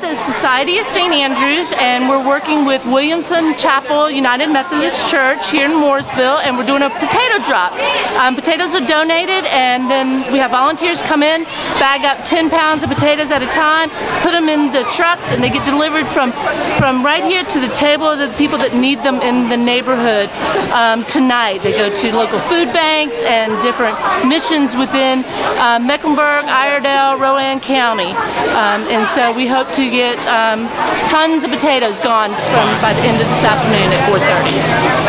the Society of St. Andrews, and we're working with Williamson Chapel United Methodist Church here in Mooresville, and we're doing a potato drop. Um, potatoes are donated, and then we have volunteers come in, bag up 10 pounds of potatoes at a time, put them in the trucks, and they get delivered from, from right here to the table of the people that need them in the neighborhood um, tonight. They go to local food banks and different missions within uh, Mecklenburg, Iredell, Rowan County. Um, and so we hope to get um, tons of potatoes gone from by the end of this afternoon at 4.30.